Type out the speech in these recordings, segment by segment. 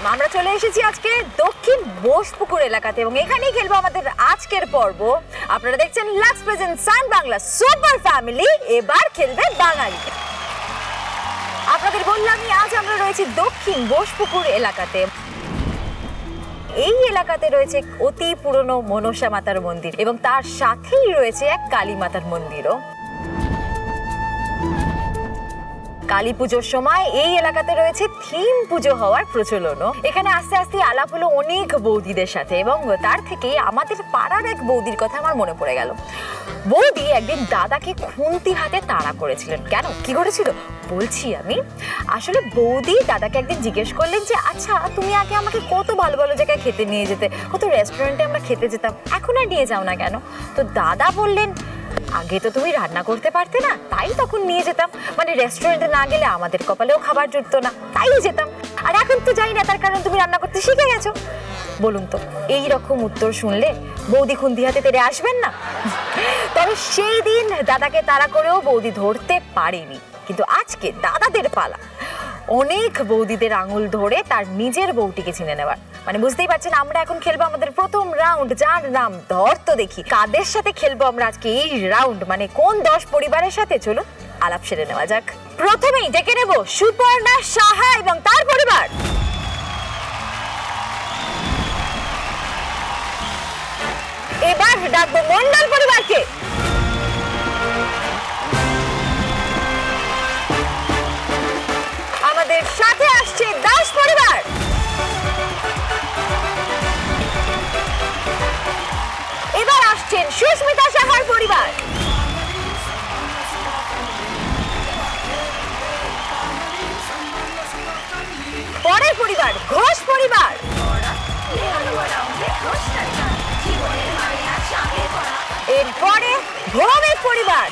Welcome আমরা চলে এসেছি আজকে দক্ষিণ বোসপুকুর এলাকাতে এবং এখানেই খেলব আমাদের আজকের পর্ব। আপনারা দেখছেন Lux present Sun Bangla super family এবার খেলবে বাঙালি। আপনাদের বললামই আজ আমরা রয়েছি দক্ষিণ বোসপুকুর এলাকাতে। এই এলাকাতে রয়েছে অতি পুরনো মনসা মাতার মন্দির এবং তার সাথেই রয়েছে এক কালী মাতার মন্দিরও। কালী পুজোর সময় এই এলাকাতে রয়েছে থিম পুজো হওয়ার প্রচলনও। এখানে আস্তে আস্তে আলাপ হলো অনেক বৌদিদের সাথে এবং তার থেকে আমাদের পাড়ার এক বৌদির কথা আমার মনে পড়ে গেল। বৌদি একদিন দাদাকে খুন্তি হাতে তাড়া করেছিলেন। কেন? কি করেছিল? বলছি আমি, আসলে বৌদি দাদাকে একদিন জিজ্ঞেস করলেন যে আচ্ছা তুমি আগে আমাকে কত ভালো ভালো জায়গায় খেতে নিয়ে যেতে? কত রেস্টুরেন্টে আমরা খেতে যেতাম? এখন আর নিয়ে যাও না কেন? তো দাদা বললেন আগে তো তুমি রান্না করতে পারতে না, তাই তখন নিয়ে যেতাম। মানে রেস্টুরেন্টে না গেলে আমাদের কপালেও খাবার জুটতো না, তাই যেতাম। আর এখন তো যাই না, তার কারণ তুমি রান্না করতে শিখে গেছো। বলুন তো, এই রকম উত্তর শুনলে বৌদি খুন্দি হাতে তেড়ে আসবেন না? তবে সেই দিন দাদাকে তাড়া করেও বৌদি ধরতে পারেনি। কিন্তু আজকে দাদাদের পালা। অনেক বৌদিদের আঙুল ধরে তার নিজের বউটিকে চিনে নেওয়ার। মানে বুঝতেই পারছেন, আমরা এখন খেলব আমাদের প্রথম রাউন্ড যার নাম ধর তো দেখি। কাদের সাথে খেলব আমরা আজকে এই রাউন্ড মানে কোন দশ পরিবারের সাথে? চলুন, আলাপ সেরে নেওয়া যাক। প্রথমেই ডেকে নেব সুপর্ণা সাহা এবং তার পরিবার। এবার ডাকবো মন্ডল পরিবারকে। আমাদের সাথে আসছে দাস পরিবার। আসছেন সুস্মিতা সাহার পরিবার। পরের পরিবার, ঘোষ পরিবার। এরপরে ভৌমিক পরিবার।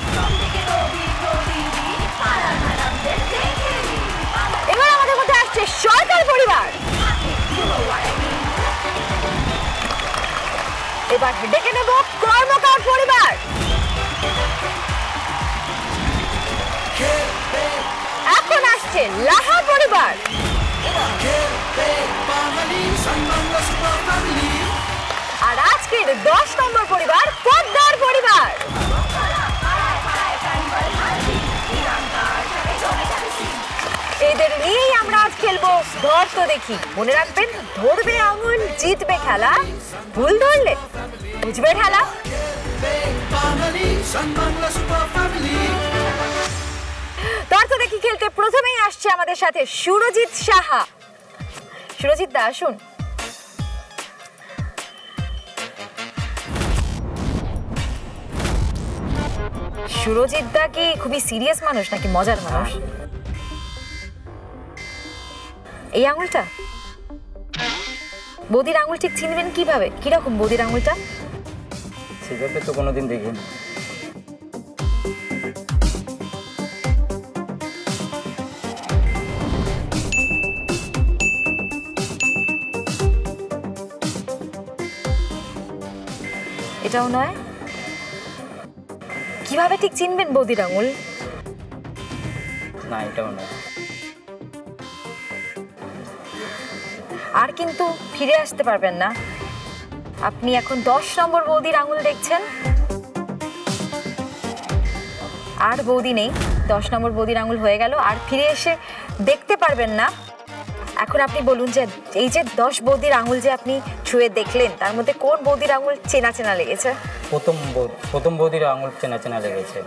এবার আমাদের মধ্যে আসছে সরকার পরিবার। এবার ডেকে নেব কর্মকার পরিবার। এখন আসছে লাহা পরিবার। আর আজকের দশ নম্বর পরিবার পদ্মার পরিবার। এদের নিয়েই আমরা আজ খেলব ধর তো দেখি। মনে রাখবেন, ধরবে আঙুল, জিতবে খেলা। ভুল ধরলে বুঝবে খেলা ধর তো দেখি খেলতে প্রথমেই আসছে আমাদের সাথে সুরজিৎ সাহা। সুরজিৎ দা, আসুন। সুরজিৎ দা কি খুবই সিরিয়াস মানুষ নাকি মজার মানুষ? এই আঙুলটা? বৌদির আঙুল ঠিক চিনবেন কীভাবে? কীরকম বৌদির আঙুলটা? সেভাবে তো কোনোদিন দেখিনি। এটাও নয়? কীভাবে ঠিক চিনবেন বৌদির আঙুল না এটাও না আর কিন্তু ফিরে আসতে পারবেন না। আপনি এখন দশ নম্বর বৌদির আঙুল দেখছেন। আর বৌদি নেই দশ নম্বর বৌদির আঙুল হয়ে গেল আর ফিরে এসে দেখতে পারবেন না। এখন আপনি বলুন যে এই যে দশ বৌদির আঙুল যে আপনি ছুঁয়ে দেখলেন তার মধ্যে কোন বৌদির আঙুল চেনা চেনা লেগেছে? প্রথম প্রথম বৌদির আঙুল চেনা চেনা লেগেছে।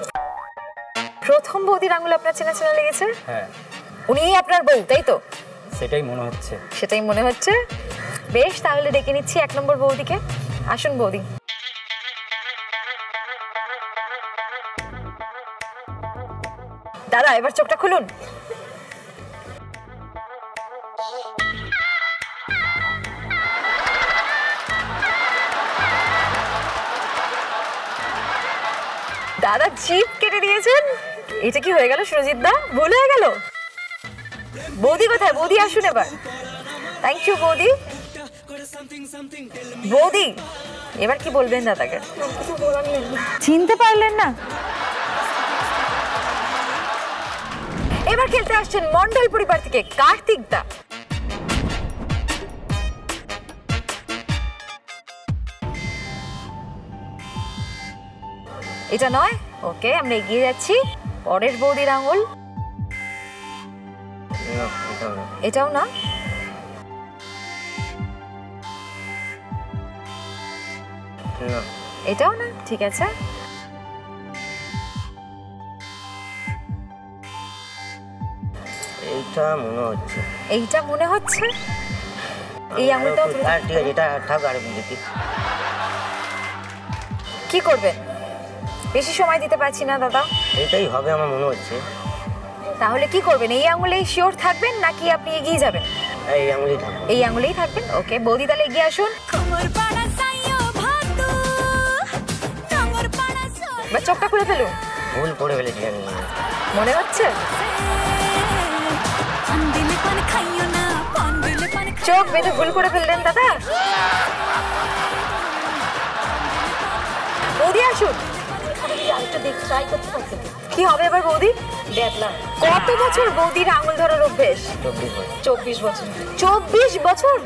প্রথম বৌদির আঙুল আপনার চেনা চেনা লেগেছে? হ্যাঁ। উনিই আপনার বউ তাই তো? সেটাই মনে হচ্ছে। সেটাই মনে হচ্ছে। বেশ, তাহলে ডেকে নিচ্ছি এক নম্বর বৌদিকে। আসুন বৌদি। দাদা, এবার চোখটা খুলুন। দাদা জিপ কেটে দিয়েছেন? এটা কি হয়ে গেল, সুরজিৎ দা? ভুল হয়ে গেল? বৌদি কোথায়? বৌদি আসুন এবার। থ্যাংক ইউ বৌদি। বৌদি এবার কি বলবেন দাদাকে? চিনতে পারলেন না। এবার খেলতে আসছেন মন্ডল পরিবার থেকে কার্তিক দা। এটা নয়? ওকে আমরা এগিয়ে যাচ্ছি। পরের বৌদির আঙুল। এটাও না? এটাও না? ঠিক আছে। এইটা মনে হচ্ছে। এইটা মনে হচ্ছে? এই আঙুলটাও ঠিক আছে এটা থাক আর দেখি কি করবেন বেশি সময় দিতে পারছি না দাদা। এটাই হবে আমার মনে হচ্ছে। তাহলে কি করবেন? এই আঙুলেই শিওর থাকবেন নাকি আপনি এগিয়ে যাবেন? এই আঙুলি থাক এই আঙুলেই থাকবেন? ওকে বৌদি তাহলে এগিয়ে আসুন। বা চোখটা খুলে ফেলুন। ভুল করে ফেলেছি আমি। মনে হচ্ছে? চোখ বেঁধে ভুল করে ফেললেন দাদা। বৌদি আসুন। কি হবে এবার বৌদি? কত বছর বৌদির আঙুল ধরার অভ্যেস? চব্বিশ বছর। চব্বিশ বছর।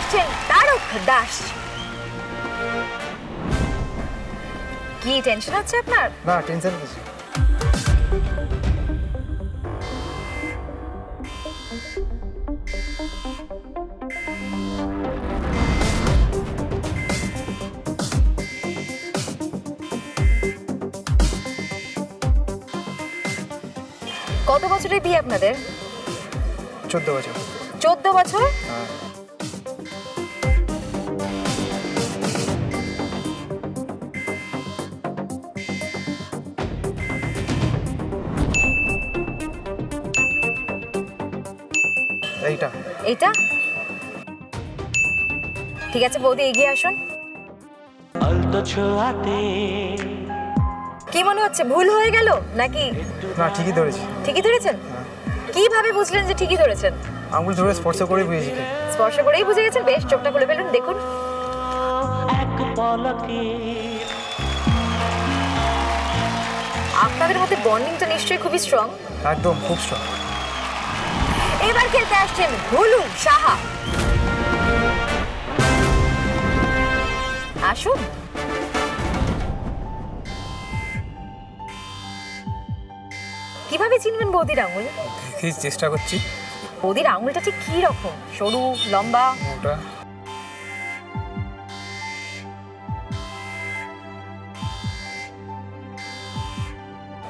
আসছেন তারক দাস। কি টেনশন হচ্ছে আপনার? না টেনশন কিছু কত বছরের বিয়ে আপনাদের? চোদ্দ বছর। চোদ্দ বছর? এটা? ঠিক আছে বৌদি এগিয়ে আসুন। কি মনে হচ্ছে ভুল হয়ে গেল নাকি? না ঠিকই ধরেছি। ঠিকই ধরেছেন? কীভাবে বুঝলেন যে ঠিকই ধরেছেন? আঙুল ধরে স্পর্শ করে বুঝেছি স্পর্শ করেই বুঝে গেছেন? বেশ চোখটা খুলে ফেলুন দেখুন। আপনাদের মধ্যে বন্ডিংটা নিশ্চয়ই খুবই স্ট্রং একদম খুব স্ট্রং এবার খেলতে আসছেন ভুলু সাহা। আসুন। কীভাবে চিনবেন বৌদির আঙুল? চেষ্টা করছি। বৌদির আঙুলটা ঠিক কি রকম? সরু লম্বা? ওটা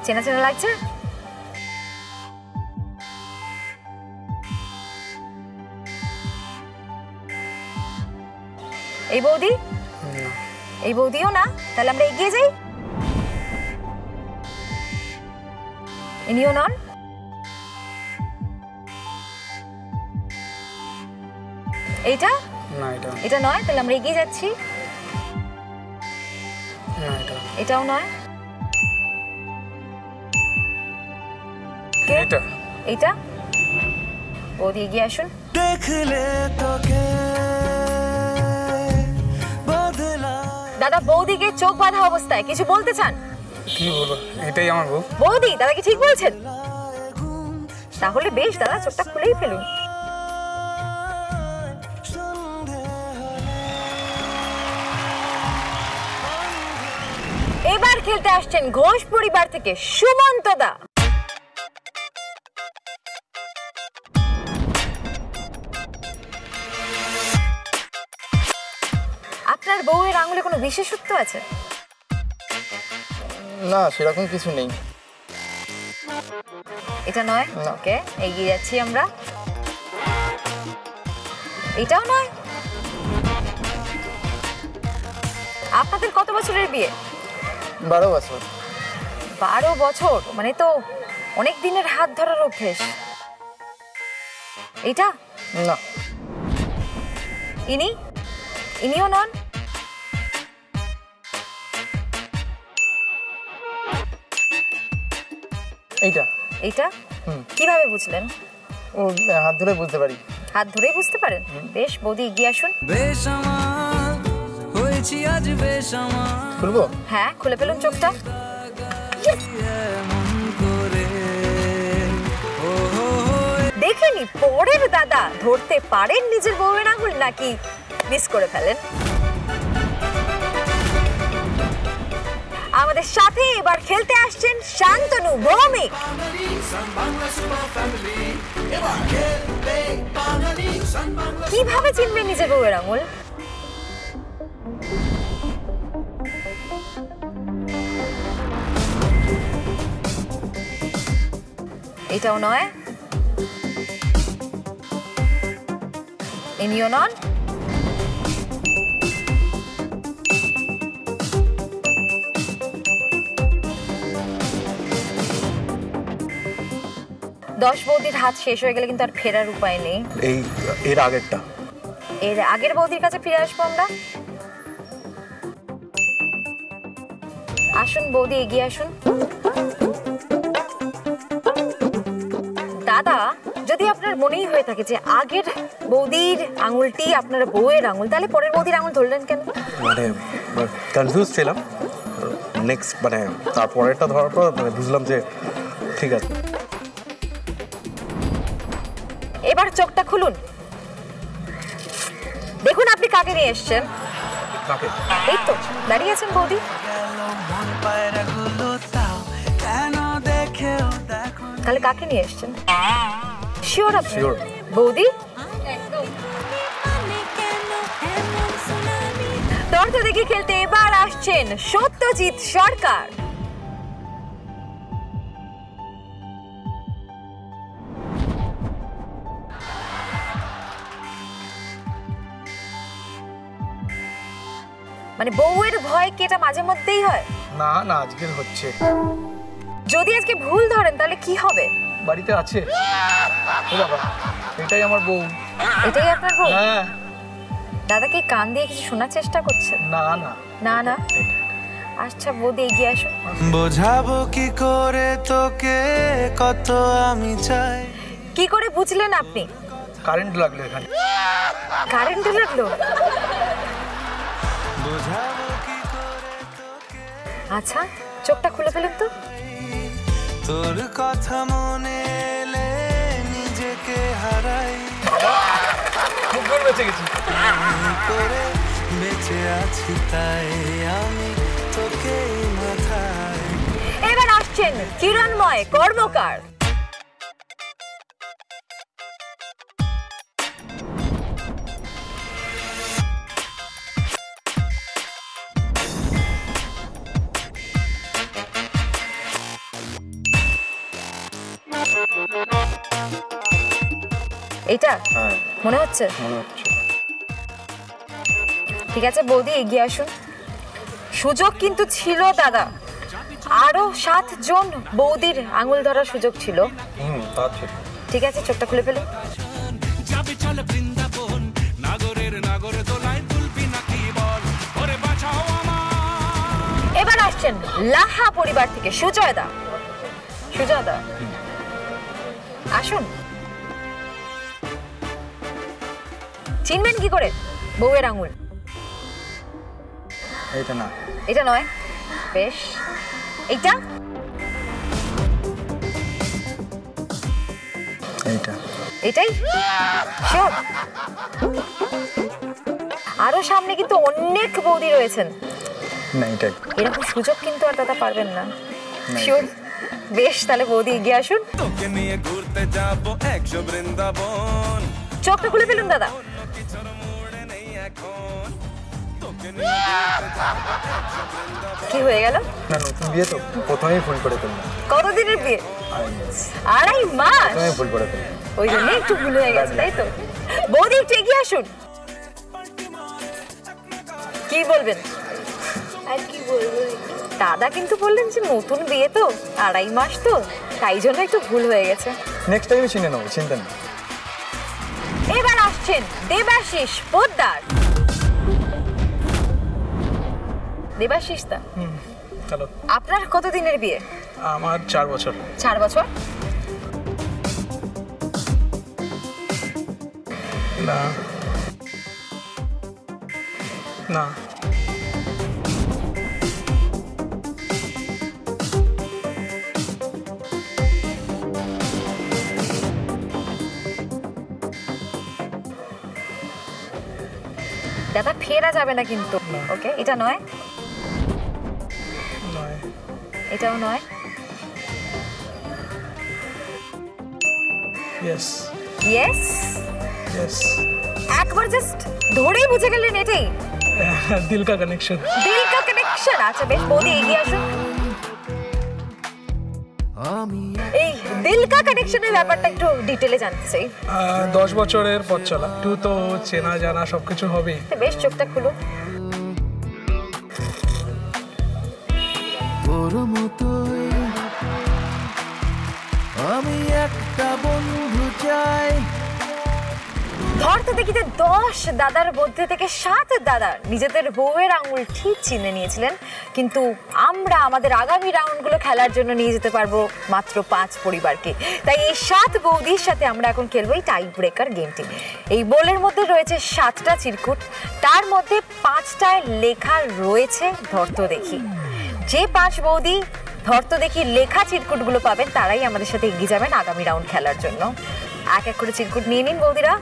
চেনা চেনা লাগছে? এই বৌদি? এই বৌদিও না? তাহলে আমরা এগিয়ে যাই? ইনিও নন? এইটা? না এটা এটা নয়? তাহলে আমরা এগিয়ে যাচ্ছি। না এটা এটাও নয়। কে? এটা। এইটা? বৌদি এগিয়ে আসুন। দেখলে তোকে দাদা বৌদিকে চোখ বাঁধা অবস্থায় কিছু বলতে চান? কি বলব? এটাই আমার বউ। বৌদি দাদা কি ঠিক বলছেন? তাহলে বেশ দাদা চোখটা খুলেই ফেলুন। এবার খেলতে আসছেন ঘোষ পরিবার থেকে সুমন্ত দা। আপনার বউয়ের আঙুলে কোনো বিশেষত্ব আছে? না সেরকম কিছু নেই। এটা নয়। ওকে এগিয়ে যাচ্ছি আমরা। এটাও নয়? আপনাদের কত বছরের বিয়ে? বারো বছর। বারো বছর? মানে তো অনেক দিনের হাত ধরার অভ্যেস। এটা? না। ইনি? ইনিও নন? এইটা। এইটা? হুম। কীভাবে বুঝলেন? ও হাত ধরে বুঝতে পারি। হাত ধরেই বুঝতে পারেন? বেশ বৌদি এগিয়ে আসুন। বেসামাল হয়েছি আজ বেসামাল খুলবো? হ্যাঁ খুলে ফেলুন চোখটা। ও হো হো দেখেনি পরের দাদা ধরতে পারেন নিজের বউয়ের আঙুল নাকি মিস করে ফেলেন? আমাদের সাথে এবার খেলতে আসছেন শান্তনু ভৌমিক কীভাবে চিনবে নিজের বউয়ের আঙুল? এটাও নয়। ইনিও নন। দশ বৌদির হাত শেষ হয়ে গেলে কিন্তু আর ফেরার উপায় নেই। এই এর আগেরটা। এর আগের বৌদির কাছে ফিরে আসব আমরা? আসুন বৌদি এগিয়ে আসুন। দাদা যদি আপনার মনেই হয়ে থাকে যে আগের বৌদির আঙুলটি আপনার বউয়ের আঙুল তাহলে পরের বৌদির আঙুল ধরলেন কেন? মানে কনফিউজ ছিলাম। নেক্সট মানে তারপরেরটা ধরার পর মানে বুঝলাম যে ঠিক আছে। খুলুন। দেখুন আপনি কাকে নিয়ে এসছেন। এই তো দাঁড়িয়ে আছেন বৌদি। তাহলে কাকে নিয়ে এসছেন? শিওর আপনি। বৌদি? দর্দ দেখে খেলতে এবার আসছেন সত্যজিৎ সরকার। মানে বউয়ের ভয় কি এটা মাঝে মধ্যেই হয়? না না আজকে হচ্ছে। যদি আজকে ভুল ধরেন তাহলে কি হবে? বাড়িতে আছে। ও বাবা এটাই আমার বউ। এটাই আপনার বউ? হ্যাঁ। দাদা কি কান দিয়ে কিছু শোনার চেষ্টা করছেন না না। না না? আচ্ছা বৌদি এগিয়ে আসো। বোঝাবো কি করে তোকে কত আমি চাই। কি করে বুঝলেন আপনি? কারেন্ট লাগল এখানে। কারেন্ট লাগল? আচ্ছা চোখটা খুলে ফেলেন তো। তোর কথা মনে এলে নিজেকে হারাই। খুব জোর বেঁচে গেছি। করে বেঁচে আছি তাই আমি তোকে মাথায়। এবার আসছেন কিরণময় কর্মকার। এইটা? হ্যাঁ। মনে হচ্ছে? মনে হচ্ছে। ঠিক আছে বৌদি এগিয়ে আসুন। সুযোগ কিন্তু ছিল দাদা। আরও সাত জন বৌদির আঙুল ধরার সুযোগ ছিল। ঠিক। আছে চোখটা খুলে ফেলুন। এবার আসছেন লাহা পরিবার থেকে সুজয় দা সুজয় দা আসুন। চিনবেন কি করে? বউয়ের আঙুল। এইটা না। এটা নয়। বেশ। এইটা? এইটা। এটাই শিওর? আরও সামনে কিন্তু অনেক বৌদি রয়েছেন। না এরকম সুযোগ কিন্তু আর দাদা পারবেন না। শিওর? বেশ তাহলে বৌদি এগিয়ে আসুন। তোকে নিয়ে ঘুরতে যাব একশো বৃন্দাবন। চোখটা খুলে ফেলুন দাদা। কি হয়ে গেল? না নতুন বিয়ে তো। প্রথমেই করে কতদিনের বিয়ে? আড়াই মাস। প্রথমেই করে ওই জন্য একটু ভুল হয়ে গেছে তাই তো? বৌদি একটু এগিয়ে আসুন। কি বলবেন? আর কি বলব দাদা কিন্তু বললেন যে নতুন বিয়ে তো আড়াই মাস তো তাই জন্য একটু ভুল হয়ে গেছে। নেক্সট টাইমে চিনে নেব চিন্তা নেই। এবার আসছেন দেবাশিস পোদ্দার। দেবাশিস দা চলো আপনার কতদিনের বিয়ে? আমার চার বছর। চার বছর? না। না। দাদা ফেরা যাবে না কিন্তু। ওকে এটা নয়? এটাও নয়। ইয়েস ইয়েস ইয়েস একবার জাস্ট ধরেই বুঝে গেলেন এটাই দিল কা কানেকশন দিল কা কানেকশন আচ্ছা বেশ বৌদি এগিয়ে আসুন এই দিল কা কানেকশনের ব্যাপারটা একটু ডিটেলে জানতে চাই। দশ বছরের পথ চলা। একটু তো চেনা জানা সবকিছু হবে বেশ চোখটা খুলো। তোর মতোই। আমি একটা বন্ধু চাই। ধরতে দেখিতে দশ দাদার মধ্যে থেকে সাত দাদা নিজেদের বউয়ের আঙুল ঠিক চিনে নিয়েছিলেন, কিন্তু আমরা আমাদের আগামী রাউন্ডগুলো খেলার জন্য নিয়ে যেতে পারব মাত্র পাঁচ পরিবারকে। তাই এই সাত বৌদির সাথে আমরা এখন খেলব এই টাই ব্রেকার গেমটি এই বোলের মধ্যে রয়েছে সাতটা চিরকুট, তার মধ্যে পাঁচটায় লেখা রয়েছে, ধরত দেখি। যে পাঁচ বৌদি ধরতো দেখি লেখা চিরকুটগুলো পাবেন, তারাই আমাদের সাথে এগিয়ে যাবেন আগামী রাউন্ড খেলার জন্য। এক এক করে চিরকুট নিয়ে নিন বৌদিরা।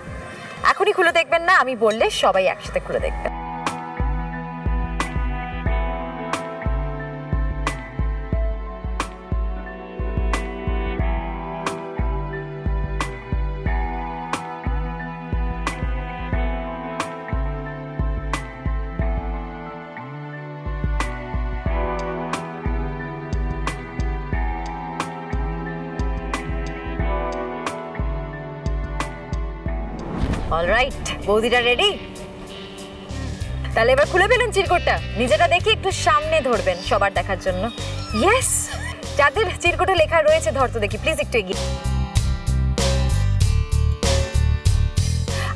এখনই খুলে দেখবেন না, আমি বললে সবাই একসাথে খুলে দেখবেন। বৌদিরা রেডি তাহলে এবার খুলে ফেলুন চিরকুটটা। নিজেরা দেখি একটু সামনে ধরবেন সবার দেখার জন্য। ইয়েস যাদের চিরকুটে লেখা রয়েছে ধরতো দেখি প্লিজ একটু এগিয়ে।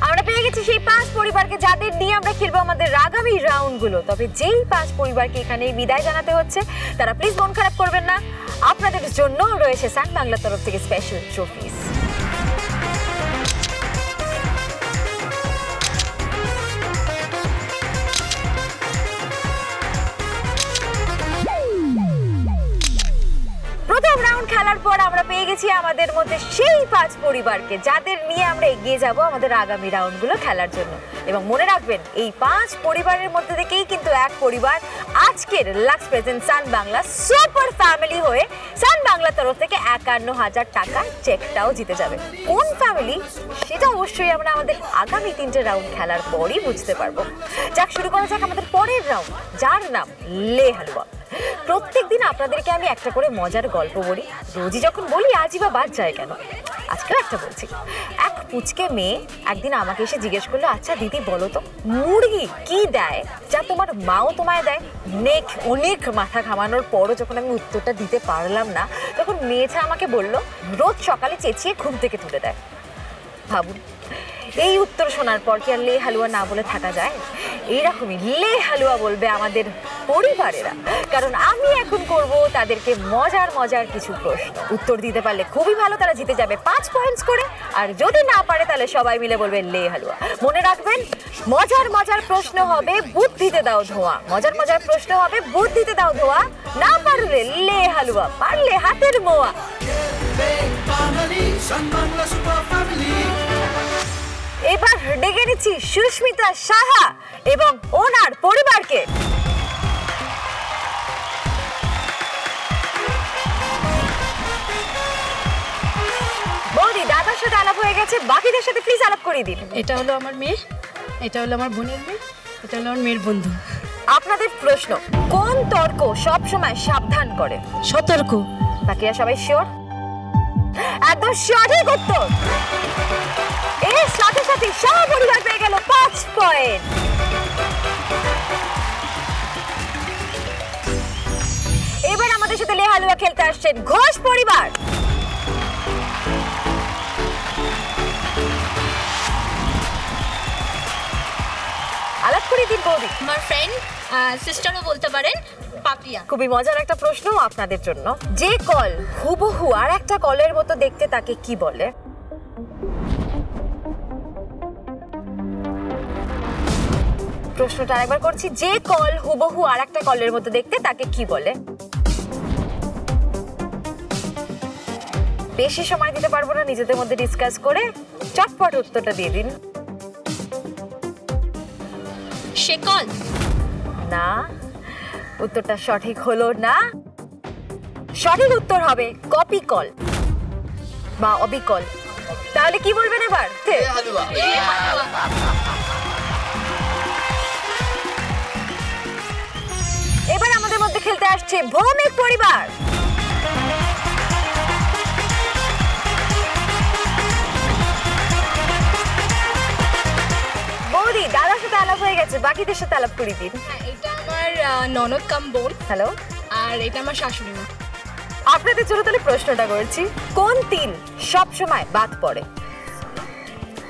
আমরা পেয়ে গেছি সেই পাঁচ পরিবারকে, যাদের নিয়ে আমরা খেলব আমাদের আগামী রাউন্ডগুলো তবে যেই পাঁচ পরিবারকে এখানে বিদায় জানাতে হচ্ছে, তারা প্লিজ মন খারাপ করবেন না। আপনাদের জন্য রয়েছে সান বাংলার তরফ থেকে স্পেশাল ট্রফিস খেলার পর আমরা পেয়ে গেছি আমাদের মধ্যে সেই পাঁচ পরিবারকে, যাদের নিয়ে আমরা এগিয়ে যাব আমাদের আগামী রাউন্ডগুলো খেলার জন্য। এবং মনে রাখবেন, এই পাঁচ পরিবারের মধ্যে থেকেই কিন্তু এক পরিবার আজকের Lux present Sun Bangla super family হয়ে সান বাংলার তরফ থেকে একান্ন হাজার টাকা চেকটাও জিতে যাবে। কোন ফ্যামিলি সেটা অবশ্যই আমরা আমাদের আগামী তিনটে রাউন্ড খেলার পরই বুঝতে পারব। যাক, শুরু করা যাক আমাদের পরের রাউন্ড যার নাম লে হালুয়া। প্রত্যেক দিন আপনাদেরকে আমি একটা করে মজার গল্প বলি, রোজই যখন বলি, আজই বা বাদ যায় কেন? আজকেও একটা বলছি। এক পুচকে মেয়ে একদিন আমাকে এসে জিজ্ঞেস করল আচ্ছা দিদি বলো তো, মুরগি কি দেয়? যা তোমার মাও তোমায় দেয়? নেক, অনেক মাথা ঘামানোর পরও যখন আমি উত্তরটা দিতে পারলাম না, তখন মেয়েটা আমাকে বলল, রোজ সকালে চেঁচিয়ে ঘুম থেকে তুলে দেয়। ভাবুন। এই উত্তর শোনার পর কি আর লে হালুয়া না বলে থাকা যায়? এইরকমই লে হালুয়া বলবে আমাদের পরিবারেরা। কারণ আমি এখন করব তাদেরকে মজার মজার কিছু প্রশ্ন। উত্তর দিতে পারলে খুবই ভালো, তারা জিতে যাবে পাঁচ পয়েন্টস করে। আর যদি না পারে, তাহলে সবাই মিলে বলবে লে হালুয়া। মনে রাখবেন, মজার মজার প্রশ্ন হবে বুদ্ধিতে দাও ধোঁয়া। মজার মজার প্রশ্ন হবে বুদ্ধিতে দাও ধোঁয়া। না পারলে লে হালুয়া, পারলে হাতের মোয়া। এবার ডেকে নিচ্ছি সুস্মিতা সাহা এবং ওনার পরিবারকে। বৌদি দাদার সাথে আলাপ হয়ে গেছে বাকিদের সাথে প্লিজ আলাপ করিয়ে দিন। এটা হলো আমার মেয়ে এটা হলো আমার বোনের মেয়ে এটা হলো আমার মেয়ের বন্ধু। আপনাদের প্রশ্ন কোন তর্ক সব সময় সাবধান করে? সতর্ক। বাকিরা সবাই শিওর একদম সঠিক উত্তর। এর সাথে সাথে সব পরিবার পেয়ে গেল পাঁচ পয়েন্ট এবার আমাদের সাথে লেহালুয়া খেলতে আসছেন ঘোষ পরিবার। আলাপ করে দিন বৌদি। আমার ফ্রেন্ড সিস্টারও বলতে পারেন পাপিয়া। খুবই মজার একটা প্রশ্ন আপনাদের জন্য। যে কল হুবহু আর একটা কলের মতো দেখতে তাকে কি বলে? প্রশ্নটা আরেকবার করছি। যে কল হুবহু আর একটা কলের মতো দেখতে তাকে কি বলে? বেশি সময় দিতে পারব না নিজেদের মধ্যে ডিসকাস করে চটপট উত্তরটা দিয়ে দিন। সে কল? না উত্তরটা সঠিক হলো না। সঠিক উত্তর হবে কপি কল বা অবিকল। তাহলে কি বলবেন এবার? এবার খেলতে আসছে ভৌমিক পরিবার। বৌদি দাদার সাথে আলাপ হয়ে গেছে বাকিদের সাথে আলাপ করি দিন। এটা আমার ননদ কাম বোন হ্যালো। আর এটা আমার শাশুড়ি মা। আপনাদের জন্য তাহলে প্রশ্নটা করছি কোন তিল সব সময় বাদ পড়ে?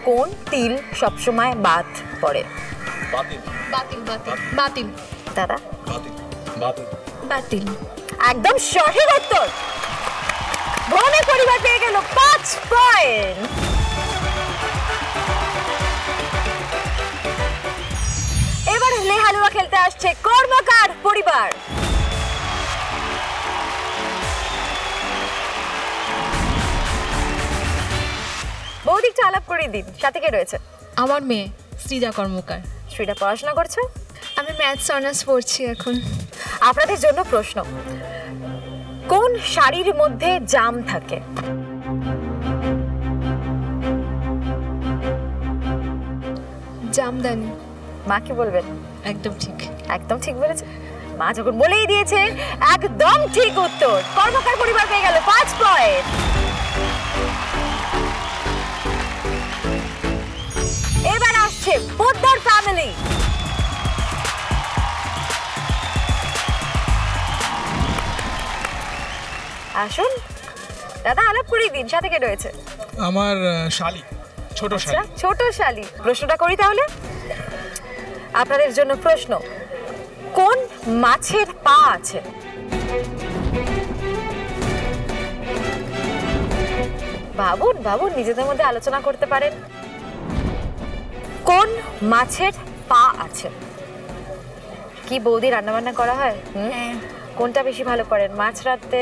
কোন তিল সব সময় বাদ পড়ে? বাতিল। বাতিল বাতিল দাদা? বাতিল। একদম সঠিক উত্তর। ভৌমিক পরিবার পেয়ে গেল পাঁচ পয়েন্ট। এবার লেহালুয়া খেলতে আসছে কর্মকার পরিবার। বৌদিকটা আলাপ করে দিন। সাথে কে রয়েছে? আমার মেয়ে শ্রীজা কর্মকার। শ্রীটা পড়াশোনা করছ? আমি ম্যাথস অনার্স পড়ছি এখন। আপনাদের জন্য প্রশ্ন কোন শাড়ির মধ্যে জাম থাকে? জামদানি। মা কি বলবেন একদম ঠিক। একদম ঠিক বলেছে। মা যখন বলেই দিয়েছে একদম ঠিক উত্তর। কর্মকার পরিবার পেয়ে গেল পাঁচ পয়েন্ট এবার আসছে পোদ্দার ফ্যামিলি আসুন। দাদা আলাপ করি দিন সাথে কে রয়েছে? আমার শালি ছোট শালি। আচ্ছা ছোট শালি। প্রশ্নটা করি তাহলে? আপনাদের জন্য প্রশ্ন কোন মাছের পা আছে? ভাবুন ভাবুন নিজেদের মধ্যে আলোচনা করতে পারেন। কোন মাছের পা আছে? কি বৌদি রান্নাবান্না করা হয়? কোনটা বেশি ভালো করেন মাছ রাখতে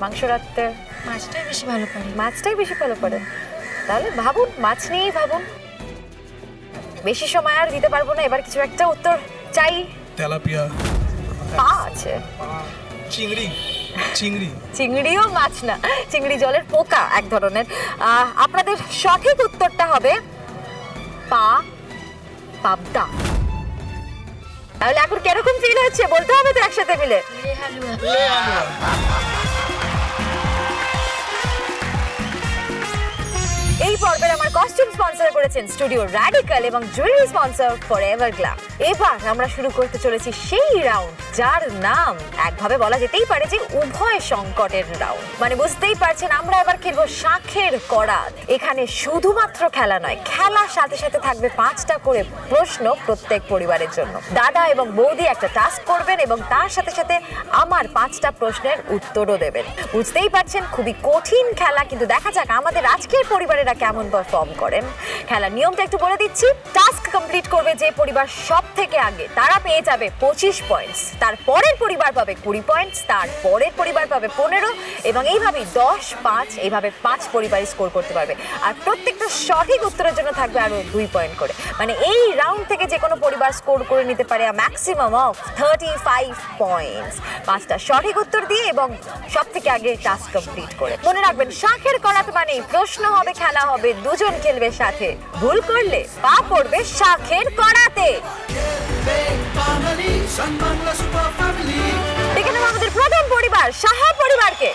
মাংস রাখতে মাছটাই বেশি ভালো পারি। মাছটাই বেশি ভালো করেন তাহলে ভাবুন মাছ নিয়েই ভাবুন। বেশি সময় আর দিতে পারব না এবার কিছু একটা উত্তর চাই। তেলাপিয়া। পা আছে। চিংড়ি। চিংড়ি। চিংড়িও মাছ না চিংড়ি জলের পোকা এক ধরনের। আহ, আপনাদের সঠিক উত্তরটা হবে পা পাবদা। তাহলে এখন কীরকম ফিল হচ্ছে? বলতে হবে তো একসাথে মিলে। এই পর্বের আমার কস্টিউম স্পন্সর করেছেন স্টুডিও র্যাডিক্যাল এবং jewellery sponsor forever glam এবার আমরা শুরু করতে চলেছি সেই রাউন্ড যার নাম একভাবে বলা যেতেই পারে যে উভয় সংকটের রাউন্ড মানে বুঝতেই পারছেন, আমরা এবার খেলব শাখের করাত এখানে শুধুমাত্র খেলা নয়, খেলার সাথে সাথে থাকবে পাঁচটা করে প্রশ্ন প্রত্যেক পরিবারের জন্য। দাদা এবং বৌদি একটা টাস্ক করবেন এবং তার সাথে সাথে আমার পাঁচটা প্রশ্নের উত্তরও দেবেন। বুঝতেই পারছেন, খুবই কঠিন খেলা, কিন্তু দেখা যাক আমাদের আজকের পরিবারেরা কেমন পারফর্ম করেন? খেলার নিয়মটা একটু বলে দিচ্ছি। টাস্ক কমপ্লিট করবে যে পরিবার সব থেকে আগে, তারা পেয়ে যাবে পঁচিশ পয়েন্টস তার পরের পরিবার পাবে কুড়ি পয়েন্টস তার পরের পরিবার পাবে পনেরো, এবং এইভাবেই দশ, পাঁচ, এইভাবে পাঁচ পরিবার স্কোর করতে পারবে। আর প্রত্যেকটা সঠিক উত্তরের জন্য থাকবে আরও দুই পয়েন্ট করে। মানে এই রাউন্ড থেকে যে কোনো পরিবার স্কোর করে নিতে পারে maximum of thirty five points পাঁচটা সঠিক উত্তর দিয়ে এবং সব থেকে আগে টাস্ক কমপ্লিট করে। মনে রাখবেন, শাখের করাত মানে প্রশ্ন হবে খেলা হবে, দুজন খেলবে সাথে। ভুল করলে পা পড়বে শাখের কড়াতে। দেখে নেব আমাদের প্রথম পরিবার, সাহা পরিবারকে।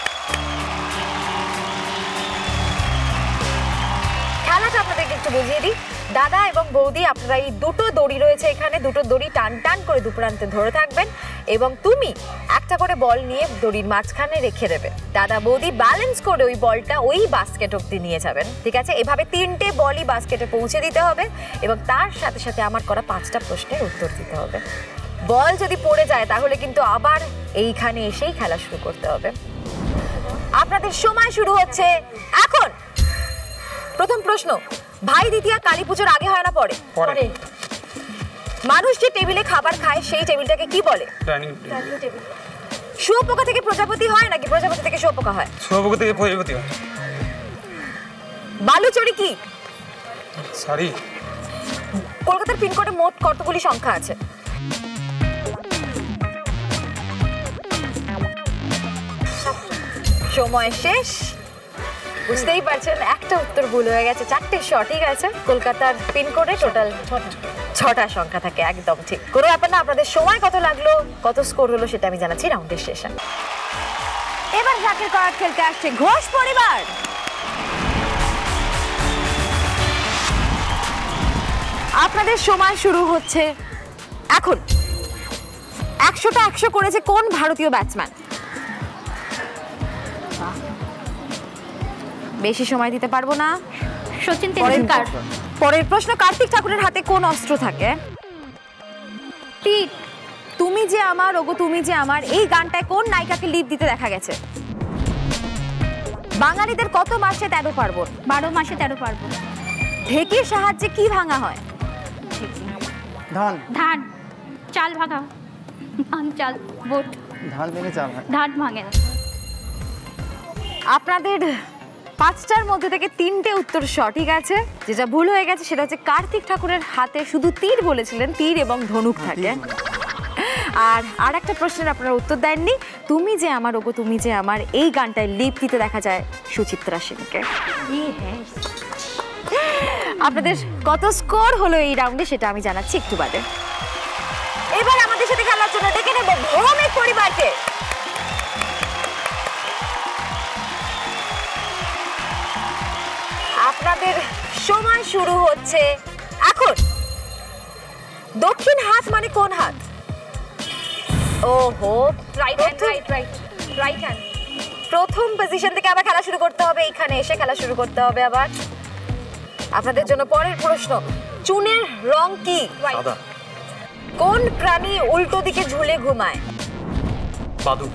খেলাটা আপনাদেরকে একটু বুঝিয়ে দিই। দাদা এবং বৌদি, আপনারা এই দুটো দড়ি রয়েছে এখানে, দুটো দড়ি টান টান করে দুপ্রান্তে ধরে থাকবেন এবং তুমি একটা করে বল নিয়ে দড়ির মাঝখানে রেখে দেবে। দাদা, বৌদি ব্যালেন্স করে ওই বলটা ওই বাস্কেট অব্দি নিয়ে যাবেন, ঠিক আছে? এভাবে তিনটে বলই বাস্কেটে পৌঁছে দিতে হবে এবং তার সাথে সাথে আমার করা পাঁচটা প্রশ্নের উত্তর দিতে হবে। বল যদি পড়ে যায়, তাহলে কিন্তু আবার এইখানে এসেই খেলা শুরু করতে হবে। আপনাদের সময় শুরু হচ্ছে। এখন প্রথম প্রশ্ন ভাই দ্বিতীয়া কালী পুজোর আগে হয় না পরে। পরে। মানুষ যে টেবিলে খাবার খায় সেই টেবিলটাকে কি বলে? শুয়োপোকা থেকে প্রজাপতি হয় নাকি প্রজাপতি থেকে শুয়োপোকা হয়? সভাপতি থেকে প্রজাপতি হয়। বালুচরি কি? সরি কলকাতার পিনকোডে মোট কতগুলি সংখ্যা আছে? সময় শেষ। বুঝতেই পারছেন, একটা উত্তর ভুল হয়ে গেছে। চারটে সঠিক আছে? কলকাতার পিনকোডে টোটাল ছটা সংখ্যা থাকে, একদম ঠিক। কোনো ব্যাপার না, আপনাদের সময় কত লাগল, কত স্কোর হলো সেটা আমি জানাচ্ছি রাউন্ডের শেষে। এবার শাকের করাত খেলতে আসছে ঘোষ পরিবার। আপনাদের সময় শুরু হচ্ছে এখন। একশোটা একশো করেছে কোন ভারতীয় ব্যাটসম্যান বেশি সময় দিতে পারব না। সচিন তেন্ডুলকার। পরের প্রশ্ন কার্তিক ঠাকুরের হাতে কোন অস্ত্র থাকে? টিট তুমি যে আমার ওগো তুমি যে আমার এই গানটায় কোন নায়িকাকে লিপ দিতে দেখা গেছে? বাঙালিদের কত মাসে তেরো পার্বণ? বারো মাসে তেরো পারব ঢেকির সাহায্যে কি ভাঙা হয়? ধান। ধান। চাল ভাঙা। ধান চাল বোট। ধান ভেঙে চাল ধান ভাঙে আপনাদের পাঁচটার মধ্যে থেকে তিনটে উত্তর সঠিক আছে? যেটা ভুল হয়ে গেছে সেটা হচ্ছে কার্তিক ঠাকুরের হাতে শুধু তীর বলেছিলেন তীর এবং ধনুক থাকে। আর আর একটা প্রশ্নের আপনারা উত্তর দেননি তুমি যে আমার ওগো তুমি যে আমার এই গানটায় লিপ দিতে দেখা যায় সুচিত্রা সেনকে। আপনাদের কত স্কোর হলো এই রাউন্ডে সেটা আমি জানাচ্ছি একটু বাদে। এবার আমাদের সাথে খেলার জন্য ডেকে নেব ভৌমিক পরিবারকে। আপনাদের সময় শুরু হচ্ছে। এখন দক্ষিণ হাত মানে কোন হাত? ওহো right hand right right right hand প্রথম পজিশন থেকে আবার খেলা শুরু করতে হবে এখানে এসে খেলা শুরু করতে হবে আবার। আপনাদের জন্য পরের প্রশ্ন চুনের রং কি? কোন প্রাণী উল্টো দিকে ঝুলে ঘুমায়? বাদু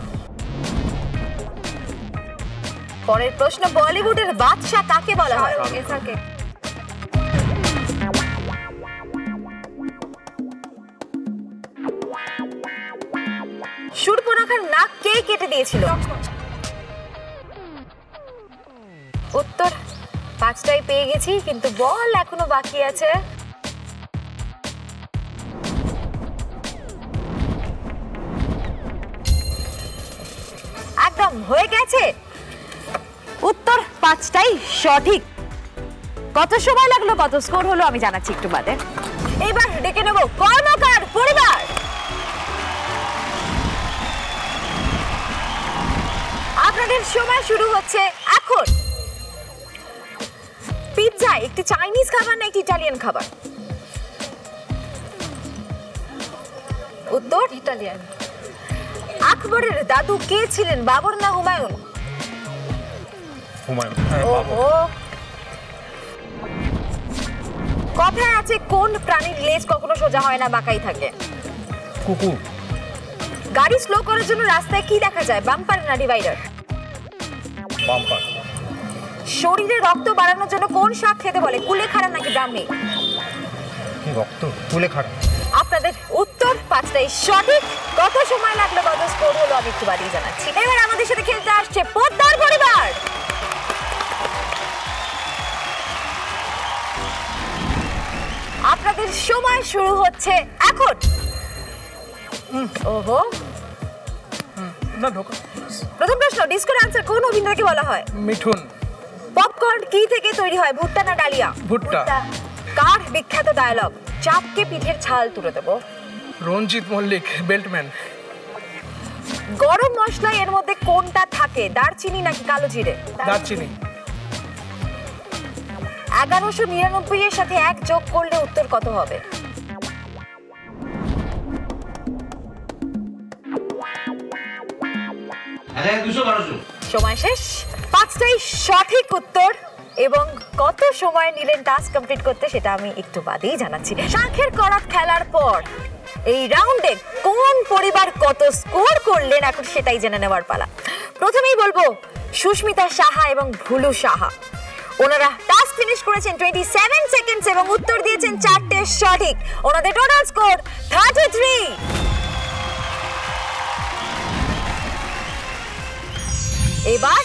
পরের প্রশ্ন বলিউডের বাদশা কাকে বলা হয়? এসাকে সুরপনাখার নাক কে কেটে দিয়েছিল? উত্তর পাঁচটাই পেয়ে গেছি কিন্তু বল এখনও বাকি আছে। একদম হয়ে গেছে। উত্তর পাঁচটাই সঠিক। কত সময় লাগল কত স্কোর হলো আমি জানাচ্ছি একটু বাদে। এবার ডেকে নেব কর্মকার পরিবার। আপনাদের সময় শুরু হচ্ছে এখন। পিৎজা একটি চাইনিজ খাবার না একটি ইটালিয়ান খাবার? উত্তর? ইটালিয়ান। আকবরের দাদু কে ছিলেন? বাবর না হুমায়ুন। হুমায়ুন কথায় আছে কোন প্রাণীর লেজ কখনো সোজা হয় না বাঁকাই থাকে? কুকুর। গাড়ি স্লো করার জন্য রাস্তায় কি দেখা যায়? বাম্পার না ডিভাইডার? বাম্পার। শরীরে রক্ত বাড়ানোর জন্য কোন শাক খেতে বলে? কুলেখাড়া নাকি ব্রাহ্মী? রক্ত? ফুলে খাড়া। আপনাদের উত্তর পাঁচটাই সঠিক। কত সময় লাগল? কত স্কোর হলো? আমি একটু বাড়িয়ে জানাচ্ছি। এবার আমাদের সাথে খেলতে আসছে পোদ্দার পরিবার! আপনাদের সময় শুরু হচ্ছে এখন। ওহো। না ঢোকা। প্রথম প্রশ্ন ডিসকোর আনসার কোন অভিনেতাকে বলা হয়? মিঠুন। পপকর্ন কি থেকে তৈরি হয় ভুট্টা না ডালিয়া? ভুট্টা। কার বিখ্যাত ডায়লগ চাপকে পিঠের ছাল তুলে দেবো। রঞ্জিত মল্লিক বেল্টম্যান। গরম মশলা এর মধ্যে কোনটা থাকে দারচিনি নাকি কালো জিরে? দারচিনি। এগারোশো নিরানব্বই এর সাথে এক যোগ করলে উত্তর কত হবে? সময় শেষ। পাঁচটাই সঠিক উত্তর এবং কত সময় নিলেন টাস্ক কমপ্লিট করতে সেটা আমি একটু বাদেই জানাচ্ছি। শাঁখের করাত খেলার পর এই রাউন্ডে কোন পরিবার কত স্কোর করলেন এখন সেটাই জেনে নেওয়ার পালা। প্রথমেই বলব সুস্মিতা সাহা এবং ভুলু সাহা। ওনারা টাস্ক ফিনিশ করেছেন টোয়েন্টি সেভেন সেকেন্ডস এবং উত্তর দিয়েছেন চারটে সঠিক। ওনাদের টোটাল স্কোর থার্টি থ্রি এবার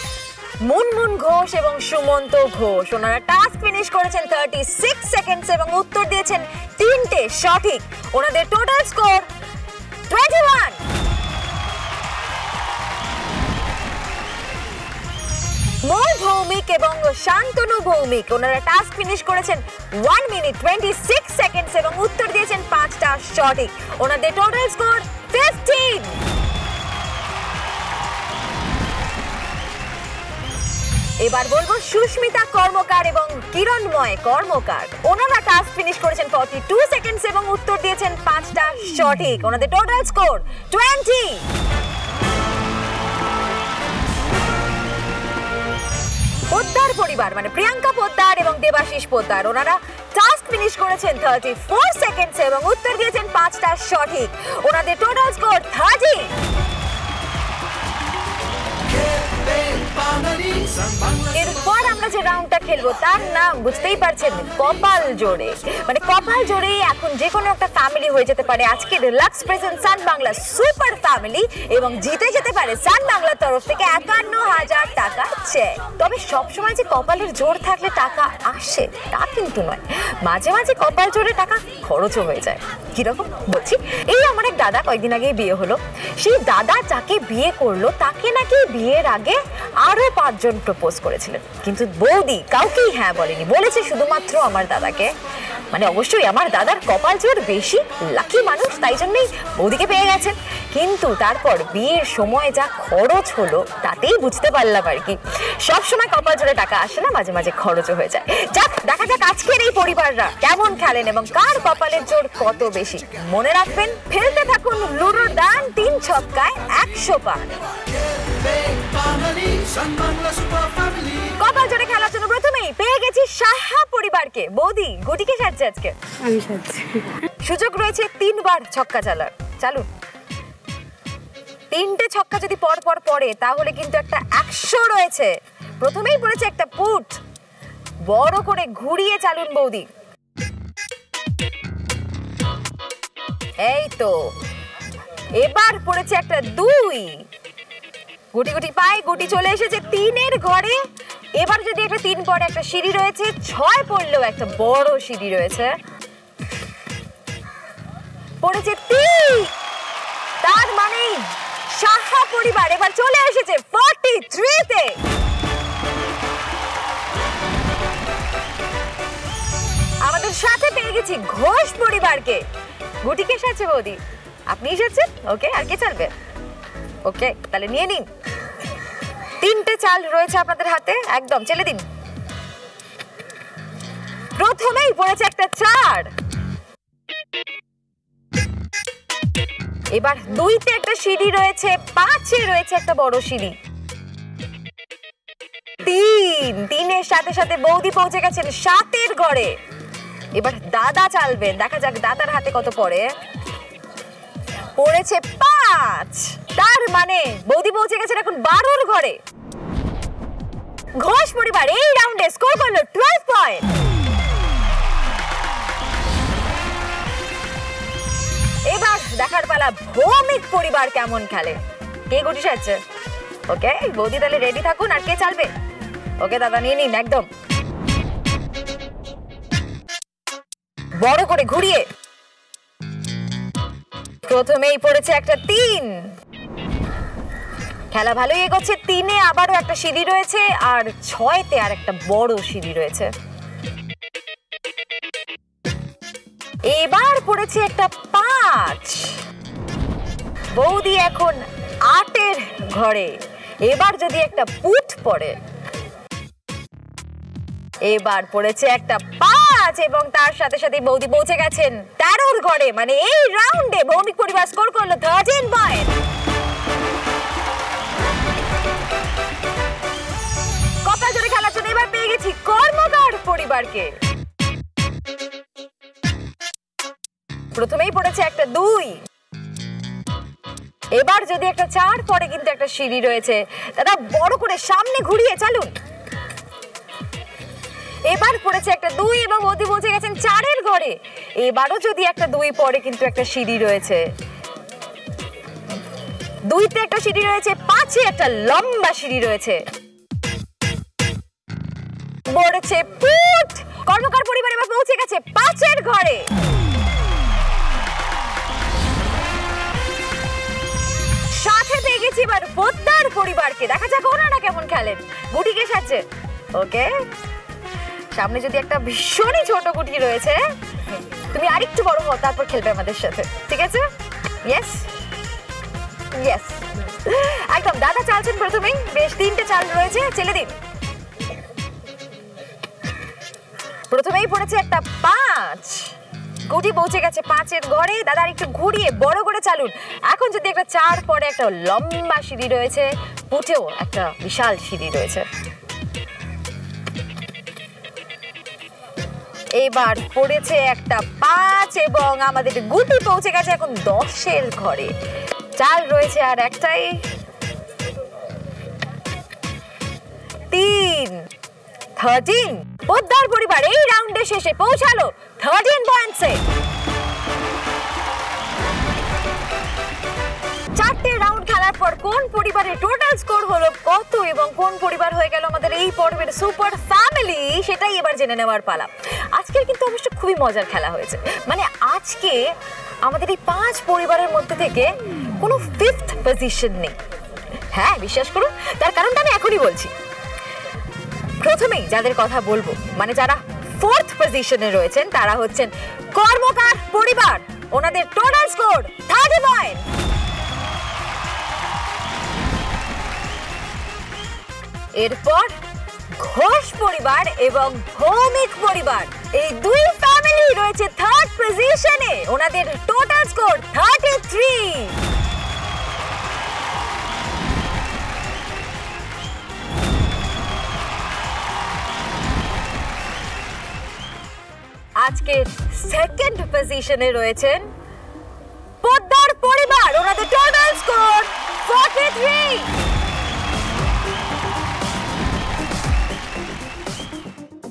মুনমুন ঘোষ এবং সুমন্ত ঘোষ, ওনারা টাস্ক ফিনিশ করেছেন থার্টি সিক্স সেকেন্ডস এবং উত্তর দিয়েছেন তিনটে সঠিক। ওনাদের টোটাল স্কোর টোয়েন্টি ওয়ান মোর ভৌমিক এবং শান্তনু ভৌমিক। ওনারা টাস্ক ফিনিশ করেছেন one minute twenty six seconds এবং উত্তর দিয়েছেন পাঁচটা সঠিক। ওনাদের টোটাল স্কোর ফিফটিন এবার বলব সুস্মিতা কর্মকার এবং কিরণময় কর্মকার। ওনারা টাস্ক ফিনিশ করেছেন ফর্টি টু সেকেন্ডস এবং উত্তর দিয়েছেন পাঁচটা সঠিক। ওনাদের টোটাল স্কোর টোয়েন্টি পোদ্দার পরিবার মানে প্রিয়াঙ্কা পোদ্দার এবং দেবাশিস পোদ্দার। ওনারা টাস্ক ফিনিশ করেছেন থার্টি ফোর সেকেন্ডস এবং উত্তর দিয়েছেন পাঁচটা সঠিক। ওনাদের টোটাল স্কোর থার্টি এরপর আমরা যে রাউন্ডটা খেলব, তার নাম বুঝতেই পারছেন কপাল মানে কপাল এখন যে কোনো একটা ফ্যামিলি হয়ে যেতে পারে। আজকে Lux present Sun Bangla super family এবং জিতে যেতে পারে সান বাংলার তরফ থেকে একান্ন হাজার টাকা চেক তবে সবসময় যে কপালের জোর থাকলে টাকা আসে, তা কিন্তু নয়। মাঝে মাঝে কপাল জোরে টাকা খরচও হয়ে যায়। কীরকম? বলছি, এই আমার এক দাদা কয়েকদিন আগেই বিয়ে হলো। সেই দাদা যাকে বিয়ে করল, তাকে নাকি বিয়ের আগে আরও পাঁচজন প্রপোজ করেছিলেন। কিন্তু বৌদি কাউকেই হ্যাঁ বলেনি। বলেছে শুধুমাত্র আমার দাদাকে। মানে অবশ্যই আমার দাদার কপাল জোর বেশি লাকি মানুষ, তাই জন্যই বৌদিকে পেয়ে গেছেন। কিন্তু তারপর বিয়ের সময় যা খরচ হলো, তাতেই বুঝতে পারলাম আর কি। সবসময় কপাল জোরে টাকা আসে না, মাঝে মাঝে খরচও হয়ে যায়। যাক, দেখা যাক আজকের এই পরিবাররা কেমন খেলেন এবং কার কপালের জোর কত বেশি। মনে রাখবেন, ফেলতে থাকুন লুডোর দান তিন ছক্কায় একশো পান কপাল জোরে খেলার জন্য প্রথমেই পেয়ে গেছি সাহা পরিবারকে। বৌদি গুটিকে সাজছে আজকে। আমি সাজছি। সুযোগ রয়েছে তিনবার ছক্কা চালার। চালুন। তিনটে ছক্কা যদি পর পর পড়ে তাহলে কিন্তু একটা একশো রয়েছে। প্রথমেই পড়েছে একটা পুট। বড় করে ঘুরিয়ে চালুন বৌদি। এই তো। এবার পড়েছে একটা দুই। গুটি গুটি পায় গুটি চলে এসেছে তিনের ঘরে। এবার যদি একটা তিন পরে একটা সিঁড়ি রয়েছে, ছয় পড়লেও একটা বড় সিঁড়ি রয়েছে। পড়েছে তিন। তার মানে সাহা পরিবার। এবার চলে এসেছে ফর্টি থ্রিতে আমাদের সাথে পেয়ে গেছি ঘোষ পরিবারকে। গুটি কে সাথে বৌদি। আপনি এসেছেন? ওকে, আর কে চালবে ওকে, তাহলে নিয়ে নিন। তিনটে চাল রয়েছে আপনাদের হাতে, একদম, চেলে দিন। প্রথমেই পড়েছে একটা চার। এবার দুইতে একটা সিঁড়ি রয়েছে, পাঁচে রয়েছে একটা বড় সিঁড়ি। তিন, তিনের সাথে সাথে বৌদি পৌঁছে গেছেন সাতের ঘরে এবার দাদা চালবেন, দেখা যাক দাদার হাতে কত পড়ে। পড়েছে পাঁচ। তার মানে বৌদি পৌঁছে গেছেন এখন বারোর ঘরে। ঘোষ পরিবার এই রাউন্ডে স্কোর করল টুয়েলভ পয়েন্ট এবার দেখার পালা ভৌমিক পরিবার কেমন খেলে। কে গুটি সাজছে? ওকে, বৌদি তাহলে রেডি থাকুন আর কে চালবে? ওকে দাদা, নিয়ে নিন একদম। বড় করে ঘুরিয়ে। প্রথমেই পড়েছে একটা তিন। খেলা ভালোই এগোচ্ছে। তিনে আবারও একটা সিঁড়ি রয়েছে আর ছয়তে আর একটা বড় সিঁড়ি রয়েছে। এবার পড়েছে একটা পাঁচ। বৌদি এখন আটের ঘরে। এবার যদি একটা পুট পড়ে, এবার পড়েছে একটা পাঁচ এবং তার সাথে সাথে বৌদি পৌঁছে গেছেন তেরোর ঘরে। মানে এই রাউন্ডে ভৌমিক পরিবার স্কোর করল থার্টিন পয়েন্ট গেছি কর্মকার পরিবারকে। প্রথমেই পড়েছে একটা দুই। এবার যদি একটা চার, পরে কিন্তু একটা সিঁড়ি রয়েছে। দাদা, বড় করে সামনে ঘুরিয়ে চালুন। এবার পড়েছে একটা দুই এবং অতি পৌঁছে গেছেন চারের ঘরে। এবারও যদি একটা দুই, পরে কিন্তু একটা সিঁড়ি রয়েছে। দুইতে একটা সিঁড়ি রয়েছে, পাঁচে একটা লম্বা সিঁড়ি রয়েছে। পড়েছে পুট। কর্মকার পরিবার এবার পৌঁছে গেছে পাঁচের ঘরে। সাথে পেয়ে গেছি এবার পোদ্দার পরিবারকে। দেখা যাক ওনারা কেমন খেলেন। গুটিকে সাথে ওকে। সামনে যদি একটা ভীষণই ছোট গুটি রয়েছে, তুমি আরেকটু বড় হও, তারপর খেলবে আমাদের সাথে। ঠিক আছে? ইয়েস ইয়েস একদম, দাদা চালছেন প্রথমেই। বেশ, তিনটে চাল রয়েছে। চেলে দিন। প্রথমেই পড়েছে একটা পাঁচ। গুটি পৌঁছে গেছে পাঁচের ঘরে দাদা একটু ঘুরিয়ে বড় করে চালুন। এখন যদি একটা চার পরে একটা লম্বা সিঁড়ি রয়েছে পুটেও একটা বিশাল সিঁড়ি রয়েছে। এবার পড়েছে একটা পাঁচ এবং আমাদের গুটি পৌঁছে গেছে এখন দশের ঘরে। চাল রয়েছে আর একটাই। তিন। থার্টিন পোদ্দার পরিবার এই রাউন্ডের শেষে পৌঁছালো। থার্টিন পয়েন্টসে চারটে রাউন্ড খেলার পর কোন পরিবারের টোটাল স্কোর হলো, কত এবং কোন পরিবার হয়ে গেল আমাদের এই পর্বের সুপার ফ্যামিলি সেটাই এবার জেনে নেওয়ার পালা। আজকের কিন্তু অবশ্য খুবই মজার খেলা হয়েছে। মানে আজকে আমাদের এই পাঁচ পরিবারের মধ্যে থেকে কোনো ফিফথ পজিশন নেই। হ্যাঁ বিশ্বাস করুন, তার কারণটা আমি এখনই বলছি। প্রথমেই যাদের কথা বলব মানে যারা ফোর্থ পজিশনে রয়েছেন, তারা হচ্ছেন কর্মকার পরিবার। ওনাদের টোটাল স্কোর থার্টি পয়েন্ট এরপর ঘোষ পরিবার এবং ভৌমিক পরিবার। এই দুই ফ্যামিলি রয়েছে থার্ড পজিশনে ওনাদের টোটাল স্কোর থার্টি থ্রি আজকের সেকেন্ড পজিশনে রয়েছেন পোদ্দার পরিবার। ওনাদের টোটাল স্কোর 43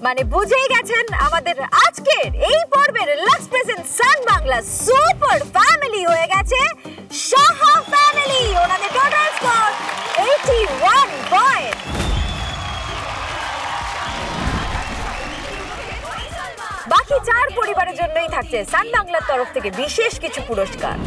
মানে বুঝেই গেছেন আমাদের আজকের এই পর্বের last present Sun Bangla super family হয়ে গেছে, সাহা চার পরিবারের জন্যই থাকছে সান বাংলার তরফ থেকে বিশেষ কিছু পুরস্কার।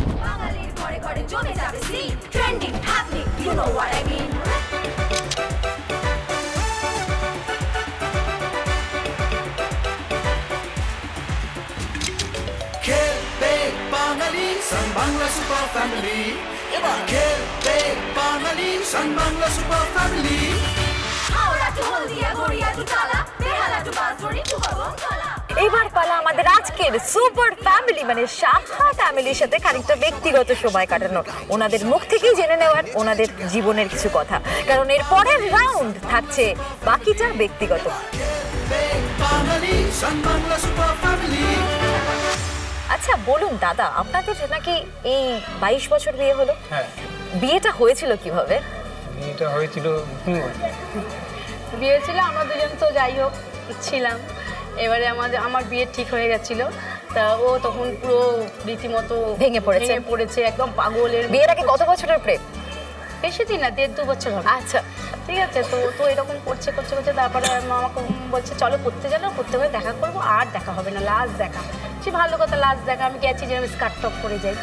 বাঙালি সান বাংলা সুপার ফ্যামিলি। এবার খেলবে বাঙালি Sun Bangla super family. Howrah to Haldia, Garia to Tala, Behala Bansdroni to Kadamtala. এবার পালা আমাদের আজকের সুপার ফ্যামিলি মানে সাহা ফ্যামিলির সাথে খানিকটা ব্যক্তিগত সময় কাটানো। ওনাদের মুখ থেকেই জেনে নেওয়ার ওনাদের জীবনের কিছু কথা। কারণ এর পরের রাউন্ড থাকছে বাকিটা ব্যক্তিগত। আচ্ছা বলুন দাদা আপনাদের নাকি এই বাইশ বছর বিয়ে হলো? হ্যাঁ। বিয়েটা হয়েছিল কীভাবে? এটা হয়েছিল বিয়ে ছিল আমরা দুজন তো যাই হোক ছিলাম। এবারে আমাদের আমার বিয়ে ঠিক হয়ে গেছিল। তা ও তখন পুরো রীতিমতো ভেঙে পড়েছে। ভেঙে পড়েছে একদম পাগলের বিয়ের আগে কত বছরের প্রেম? বেশি দিন না দেড় দু বছর হবে। আচ্ছা। ঠিক আছে তো তো এরকম করছে করছে করছে তারপরে আমাকে বলছে চলো পড়তে গেলো পড়তে গেলে দেখা করব আর দেখা হবে না লাস্ট দেখা। সে ভালো কথা লাস্ট দেখা আমি গেছি যে আমি স্কার্ট টপ করে যাই।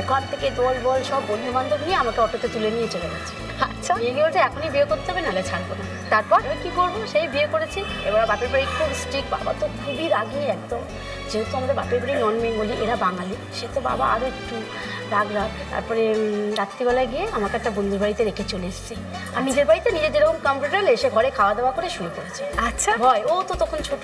ওখান থেকে দল বল সব বন্ধু বান্ধব নিয়ে আমাকে অটোতে তুলে নিয়ে চলে গেছে। আচ্ছা। নিয়ে গিয়ে বলছে এখনই বিয়ে করতে হবে নাহলে ছাড়বো না। তারপর কি কী করব? সেই বিয়ে করেছি। এবার বাপের বাড়ি খুব স্ট্রিক বাবা তো খুবই রাগি একদম। যেহেতু আমাদের বাপের বাড়ি নন বেঙ্গলি এরা বাঙালি সে তো বাবা আরও একটু রাগ রাগ তারপরে রাত্রিবেলায় গিয়ে আমাকে একটা বন্ধুর বাড়িতে রেখে চলে এসেছি। আর নিজের বাড়িতে নিজে যেরকম কমফোর্টেবল এসে ঘরে খাওয়া দাওয়া করে শুয়ে পড়েছে। আচ্ছা। ভয় ও তো তখন ছোট।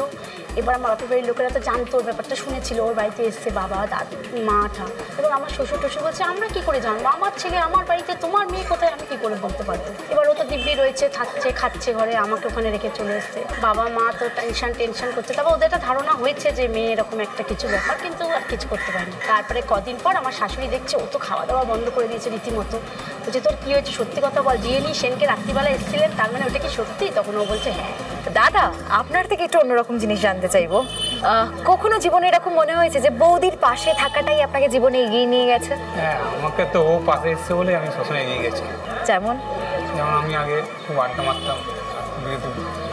এবার আমার বাপের বাড়ির লোকেরা তো জানতো ওর ব্যাপারটা শুনেছিল। ওর বাড়িতে এসছে বাবা দাদু মা ঠা এবং আমার শ্বশুর টশুর বলছে আমরা কি করে জানব? আমার ছেলে আমার বাড়িতে তোমার মেয়ে কোথায়? আমি কি করে বলতে পারব? এবার ও তো দিব্যি রয়েছে থাকছে খাচ্ছে ঘরে আমাকে ওখানে রেখে চলে এসছে। বাবা মা তো টেনশন টেনশন করছে। তারপর ওদের একটা ধারণা হয়েছে যে মেয়ে এরকম একটা কিছু ব্যাপার কিন্তু আর কিছু করতে পারেনি। তারপরে কদিন পর আমার শাশুড়ি দেখছে ও তো খাওয়া দাওয়া বন্ধ করে দিয়েছে রীতিমতো। বলছে তোর কী হয়েছে? সত্যি কথা বল নিয়ে সেনকে রাত্রিবেলা এসেছিলেন তার মানে ওটা কি সত্যি? তখন ও বলছে হ্যাঁ। দাদা আপনার থেকে একটু অন্যরকম জিনিস জানতে চাইব। কখনো জীবনে এরকম মনে হয়েছে যে বৌদির পাশে থাকাটাই আপনাকে জীবনে এগিয়ে নিয়ে গেছে? হ্যাঁ আমাকে তো ও পাশে এসছে বলে আমি সবসময় এগিয়ে গেছি। যেমন? যেমন আমি আগে খুব আড্ডা মারতাম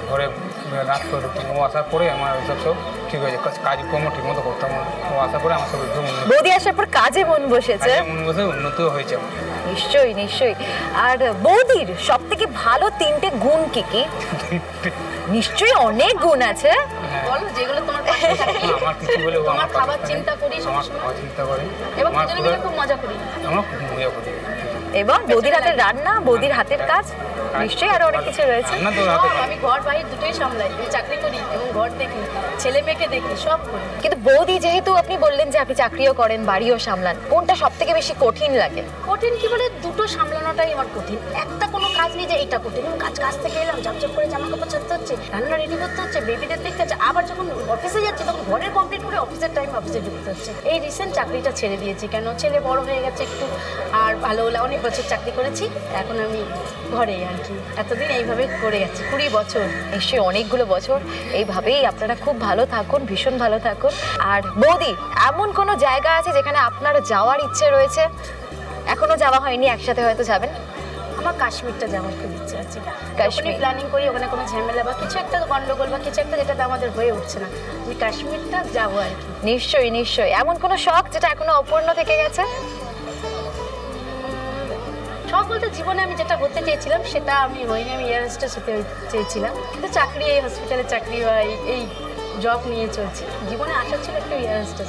ঘরে রাত করে ও আসার পরে আমার ওইসব সব ঠিক হয়েছে কাজ- কাজকর্ম ঠিক মতো করতাম ও আসার পরে আমার সব একদম বৌদি আসার পর কাজে মন বসেছে? মন বসে উন্নতিও হয়েছে নিশ্চয়ই নিশ্চয়ই। আর বৌদির সব থেকে ভালো তিনটে গুণ কি কি? নিশ্চয়ই অনেক গুণ আছে। বলো যেগুলো তোমার পাশে থাকে। আমার কিছু বলে ও তোমার আমার খাবার চিন্তা করি। আমার সবসময়। চিন্তা করে। এবং দুজনে মিলে খুব মজা করি। আমরা খুব মজা করি। এবং বৌদির হাতের রান্না বৌদির হাতের কাজ। নিশ্চয়ই আরও অনেক কিছু রয়েছে। আমি ঘর বাইরে দুটোই সামলাই চাকরি করি এবং ঘর দেখি ছেলে মেয়েকে দেখি সব করি। কিন্তু বৌদি যেহেতু আপনি বললেন যে আপনি চাকরিও করেন বাড়িও সামলান কোনটা সব থেকে বেশি কঠিন লাগে? কঠিন কি বলে? দুটো সামলানোটাই আমার কঠিন। একটা কোনো কাজ নেই যে এটা কঠিন। এবং কাজ কাজ থেকে এলাম ঝপঝপ করে জামা কাপড় ছাড়তে হচ্ছে রান্না রেডি করতে হচ্ছে বেবিদের দেখতে হচ্ছে আবার যখন অফিসে যাচ্ছি তখন ঘরের কমপ্লিট করে অফিসের টাইম অফিসে ঢুকতে হচ্ছে। এই রিসেন্ট চাকরিটা ছেড়ে দিয়েছি। কেন? ছেলে বড় হয়ে গেছে একটু আর ভালো হলে অনেক বছর চাকরি করেছি এখন আমি ঘরেই আর কি এতদিন এইভাবে করে গেছি কুড়ি বছর নিশ্চয়ই অনেকগুলো বছর। এইভাবেই আপনারা খুব ভালো থাকুন ভীষণ ভালো থাকুন। আর বৌদি এমন কোনো জায়গা আছে যেখানে আপনার যাওয়ার ইচ্ছে রয়েছে? এখনও যাওয়া হয়নি একসাথে হয়তো যাবেন? আমার কাশ্মীরটা যাওয়ার খুব ইচ্ছে আছে। কাশ্মীর। প্ল্যানিং করি ওখানে কোনো ঝামেলা বা কিছু একটা গন্ডগোল বা কিছু একটা যেটা আমাদের হয়ে উঠছে না। আমি কাশ্মীরটা যাব আর কি। নিশ্চয়ই নিশ্চয়ই। এমন কোনো শখ যেটা এখনও অপূর্ণ থেকে গেছে? সব বলতে জীবনে আমি যেটা হতে চেয়েছিলাম সেটা আমি হইনি আমি এয়ার হোস্টেস হতে চেয়েছিলাম। কিন্তু চাকরি এই হসপিটালে চাকরি বা এই- জব নিয়ে চলছি। জীবনে আশা ছিল একটু এয়ার হোস্টেস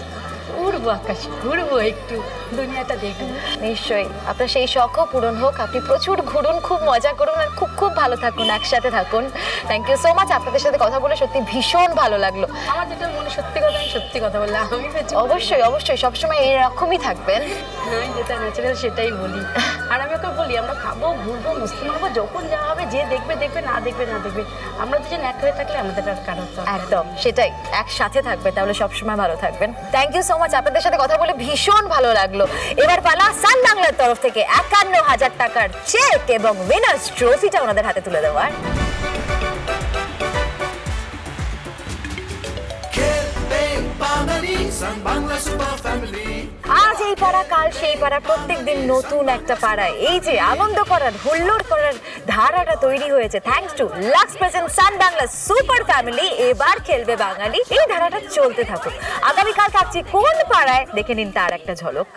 উড়বো আকাশে ঘুরবো একটু দুনিয়াটা দেখব। নিশ্চয়ই। আপনার সেই শখও পূরণ হোক। আপনি প্রচুর ঘুরুন খুব মজা করুন আর খুব খুব ভালো থাকুন একসাথে থাকুন। থ্যাংক ইউ সো মাচ আপনাদের সাথে কথা বলে সত্যি ভীষণ ভালো লাগল। আমার যেটা মনে সত্যি কথা আমি সত্যি কথা বললাম। আমি অবশ্যই অবশ্যই। সবসময় এরকমই থাকবেন। যেটা ন্যাচারাল সেটাই বলি। আর আমি ওকে বলি আমরা খাব ঘুরবো মস্তি মারবো যখন যা হবে যে দেখবে দেখবে না দেখবে না দেখবে। আমরা দুজন এক হয়ে থাকলে আমাদের আর নেই। একদম সেটাই। একসাথে থাকবে তাহলে সবসময় ভালো থাকবেন। থ্যাংক ইউ সো মাচ আপনাদের সাথে কথা বলে ভীষণ ভালো লাগল। এবার পালা সান বাংলার তরফ থেকে একান্ন হাজার টাকার চেক এবং উইনার্স ট্রফিটা ওনাদের হাতে তুলে দেওয়ার। বাঙালি সান বাংলা সুপার ফ্যামিলি। আজ এই পাড়া, কাল সেই পাড়া প্রত্যেক দিন নতুন একটা পাড়া। এই যে আনন্দ করার, হুল্লোড় করার ধারাটা তৈরি হয়েছে। Thanks to Lux present Sun Bangla super family এবার খেলবে বাঙালি। এই ধারাটা চলতে থাকুক। আগামীকাল থাকছি কোন পাড়ায়? দেখে নিন তার একটা ঝলক।